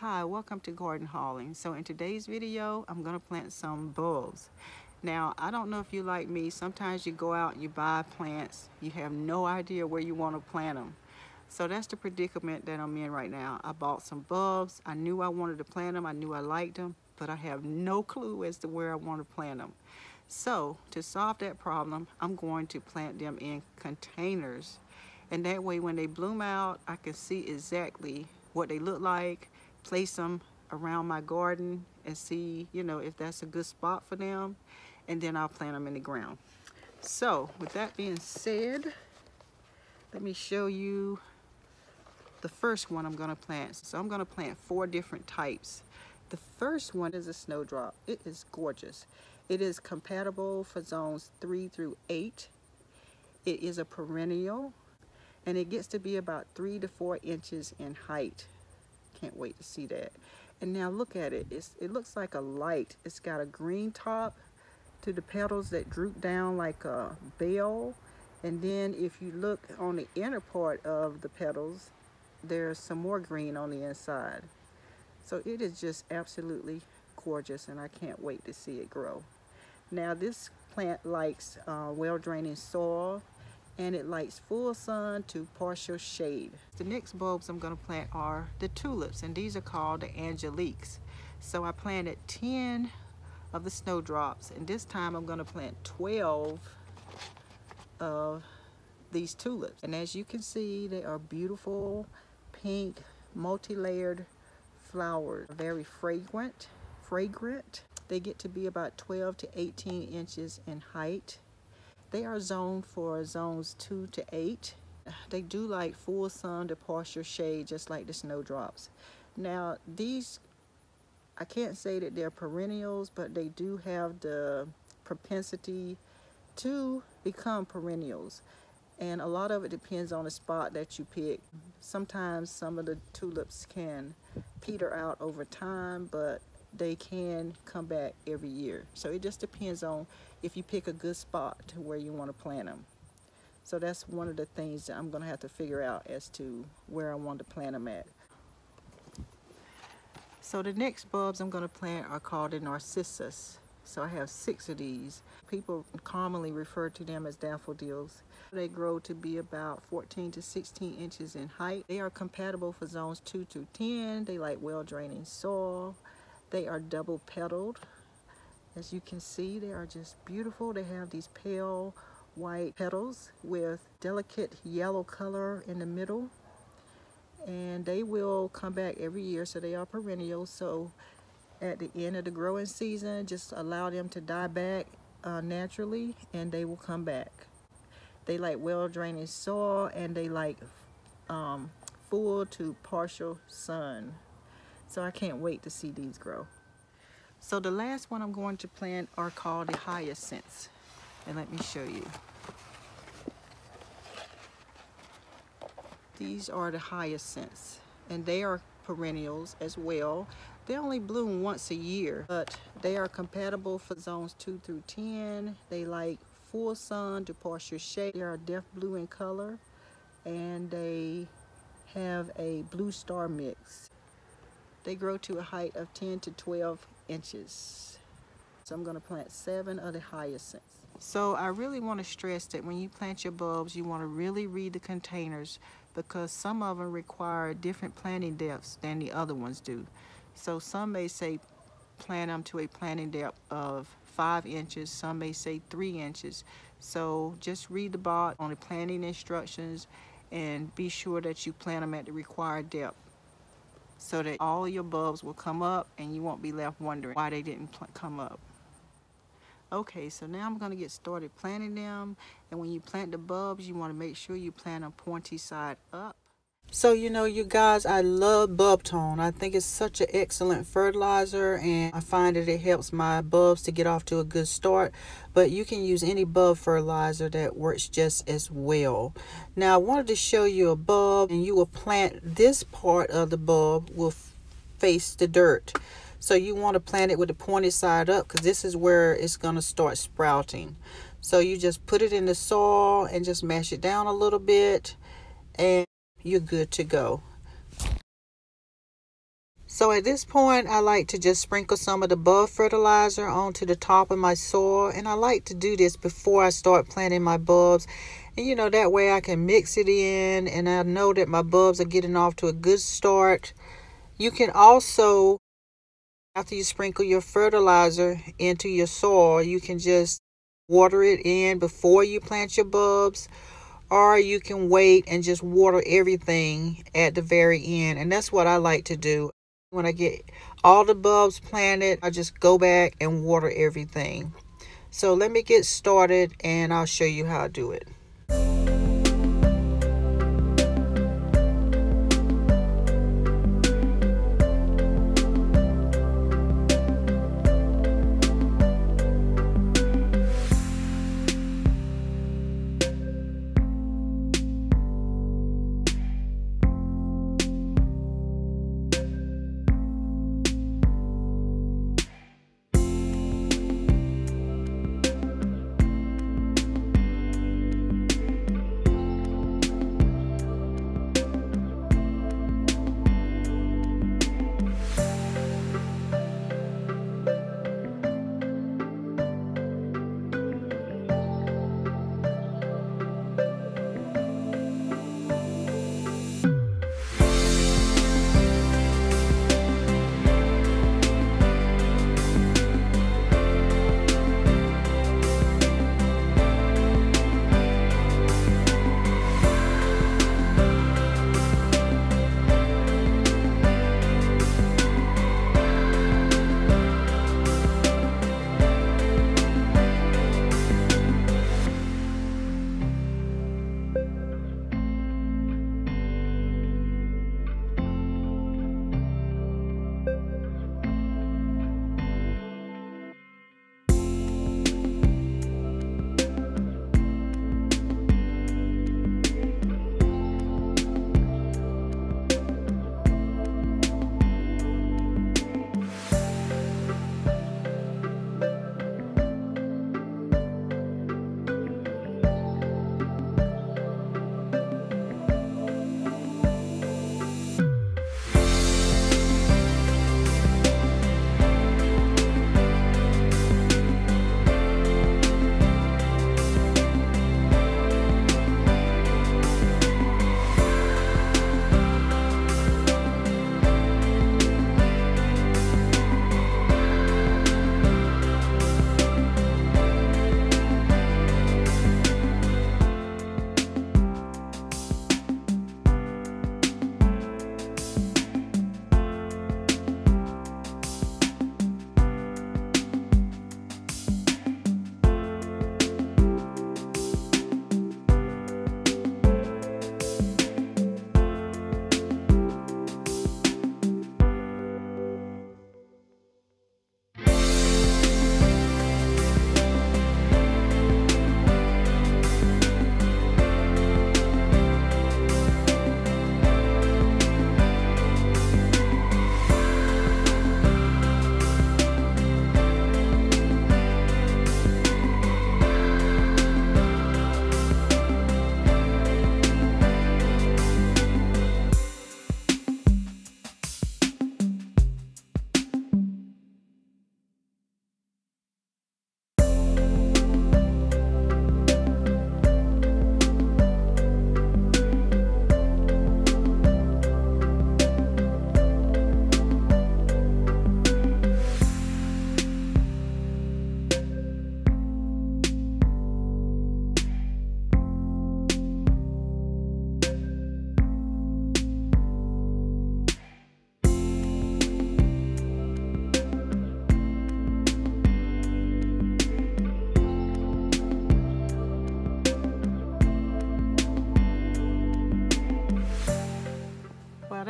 Hi, welcome to Garden Hauling. So in today's video, I'm gonna plant some bulbs. Now, I don't know if you like me, sometimes you go out and you buy plants, you have no idea where you wanna plant them. So that's the predicament that I'm in right now. I bought some bulbs, I knew I wanted to plant them, I knew I liked them, but I have no clue as to where I want to plant them. So to solve that problem, I'm going to plant them in containers. And that way when they bloom out, I can see exactly what they look like, place them around my garden and see, you know, if that's a good spot for them. And then I'll plant them in the ground. So with that being said, let me show you the first one I'm gonna plant. So I'm gonna plant four different types. The first one is a snowdrop. It is gorgeous. It is compatible for zones three through eight. It is a perennial and it gets to be about three to four inches in height. Can't wait to see that. And now look at it. It's, it looks like a light. It's got a green top to the petals that droop down like a bell. And then if you look on the inner part of the petals, there's some more green on the inside. So it is just absolutely gorgeous and I can't wait to see it grow. Now this plant likes uh, well-draining soil and it likes full sun to partial shade. The next bulbs I'm going to plant are the tulips and these are called the angeliques. So I planted 10 of the snowdrops and this time I'm going to plant 12 of these tulips and as you can see they are beautiful pink multi-layered flowers very fragrant fragrant they get to be about 12 to 18 inches in height they are zoned for zones 2 to 8. They do like full sun to partial shade just like the snowdrops. Now these, I can't say that they're perennials, but they do have the propensity to become perennials. And a lot of it depends on the spot that you pick. Sometimes some of the tulips can peter out over time, but they can come back every year. So it just depends on if you pick a good spot to where you want to plant them. So that's one of the things that I'm going to have to figure out as to where I want to plant them at. So the next bulbs I'm going to plant are called the Narcissus. So I have six of these. People commonly refer to them as daffodils. They grow to be about 14 to 16 inches in height. They are compatible for zones 2 to 10. They like well-draining soil. They are double petaled. As you can see, they are just beautiful. They have these pale white petals with delicate yellow color in the middle. And they will come back every year, so they are perennial. So at the end of the growing season, just allow them to die back uh, naturally and they will come back. They like well-draining soil and they like um, full to partial sun. So I can't wait to see these grow. So the last one I'm going to plant are called the hyacinths. And let me show you. These are the hyacinths. And they are perennials as well. They only bloom once a year, but they are compatible for zones 2 through 10. They like full sun to partial shade. They are deep blue in color and they have a blue star mix. They grow to a height of 10 to 12 inches. So I'm going to plant seven of the hyacinths. So I really want to stress that when you plant your bulbs, you want to really read the containers because some of them require different planting depths than the other ones do. So some may say plant them to a planting depth of five inches, some may say three inches. So just read the box on the planting instructions and be sure that you plant them at the required depth so that all your bulbs will come up and you won't be left wondering why they didn't come up. Okay, so now I'm going to get started planting them. And when you plant the bulbs, you want to make sure you plant them pointy side up. So, you know, you guys, I love Bulb-tone. I think it's such an excellent fertilizer and I find that it helps my bulbs to get off to a good start. But you can use any bulb fertilizer that works just as well. Now, I wanted to show you a bulb and you will plant this part of the bulb will face the dirt. So you want to plant it with the pointed side up because this is where it's going to start sprouting. So you just put it in the soil and just mash it down a little bit and you're good to go. So at this point, I like to just sprinkle some of the bulb fertilizer onto the top of my soil. And I like to do this before I start planting my bulbs. And you know, that way I can mix it in and I know that my bulbs are getting off to a good start. You can also, after you sprinkle your fertilizer into your soil, you can just water it in before you plant your bulbs or you can wait and just water everything at the very end and that's what I like to do. When I get all the bulbs planted I just go back and water everything. So let me get started and I'll show you how I do it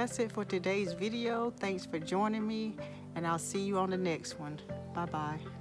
that's it for today's video. Thanks for joining me, and I'll see you on the next one. Bye-bye.